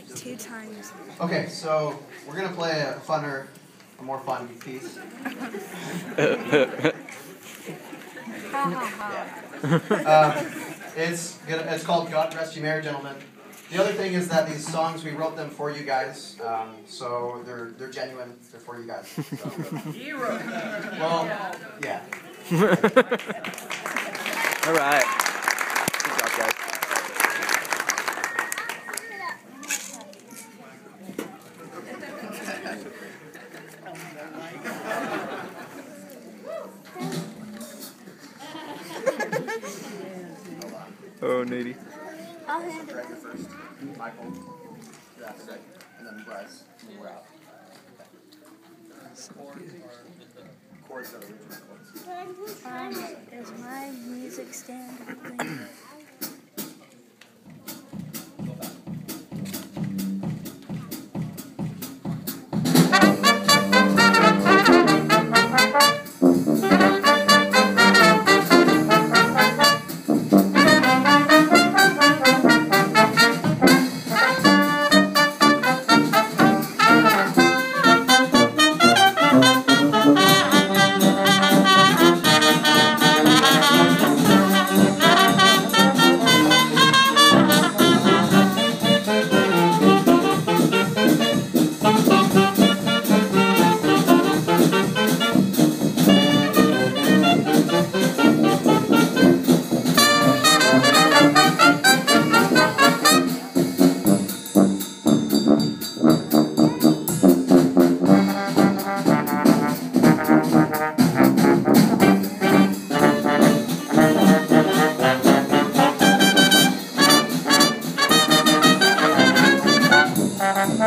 like two times. Okay, so we're gonna play a funner, a more fun piece. Ha ha ha. Um, it's gonna, it's called God Rest You Merry Gentlemen. The other thing is that these songs we wrote them for you guys, um, so they're they're genuine. They're for you guys. So. Well, yeah. All right. Oh, Nady. I'll handle it. first. Michael. Yeah, second. And then Bryce. And we're out. Chords are original chords. Is my music stand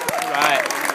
All right.